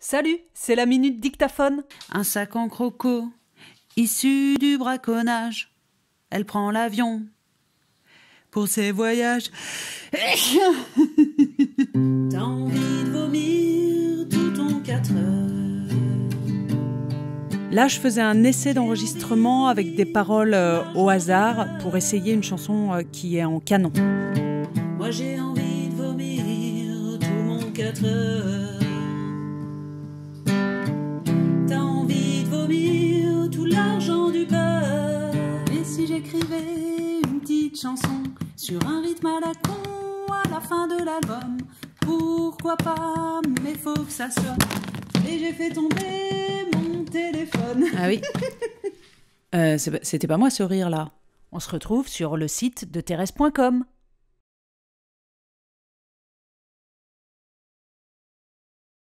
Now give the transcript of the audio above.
Salut, c'est la minute dictaphone. Un sac en croco, issu du braconnage. Elle prend l'avion pour ses voyages. T'as envie de vomir tout ton 4 heures. Là, je faisais un essai d'enregistrement avec des paroles euh, au hasard pour essayer une chanson euh, qui est en canon. Moi j'ai envie de vomir tout mon 4 heures. L'argent du beurre. Et si j'écrivais une petite chanson sur un rythme à la con à la fin de l'album Pourquoi pas, mais faut que ça sonne. Et j'ai fait tomber mon téléphone. Ah oui Euh, C'était pas moi ce rire là. On se retrouve sur le site de Thérèse.com.